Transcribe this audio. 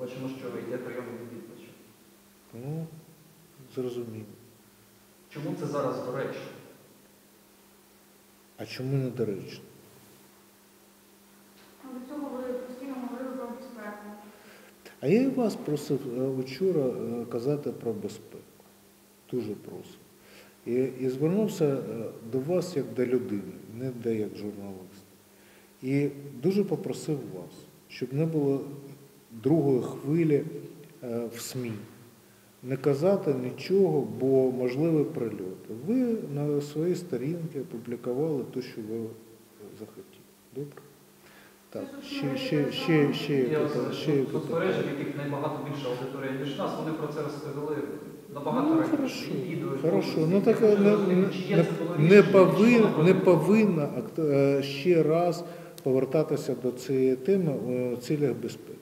Бачимо, що йде прийом відвідувачів. Ну, зрозуміло. Чому це зараз доречно? А чому недоречно? Ну, До цього ви постійно говорили про безпеку. А я і вас просив е, вчора е, казати про безпеку. Дуже просив. І, і звернувся е, до вас як до людини, не до як журналист. І дуже попросив вас, щоб не було другої хвилі е, в СМІ. Не казати нічого, бо можливі прильоти. Ви на своїй сторінці опублікували те, що ви захотіли. Добре? Так, ще, ще, ще, ще, є Я питання, ще є питання. соцмережі, в яких набагато більша аудиторія, ніж нас, вони про це розповіли набагато Ну, раніше. хорошо, І відео, хорошо. Ну так не, не, не, повин, не повинна е, ще раз повертатися до цієї теми у цілях безпеки.